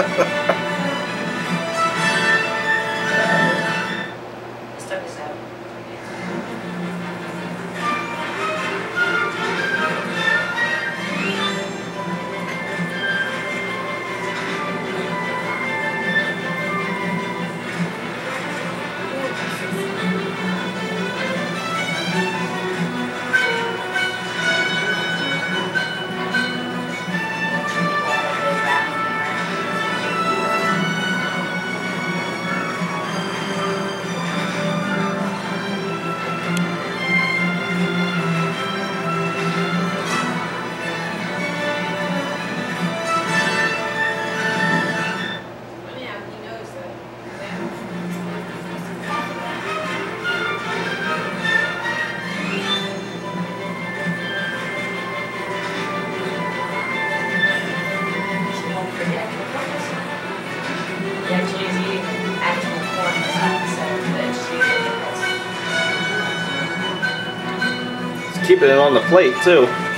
Ha ha ha. Keeping it on the plate too.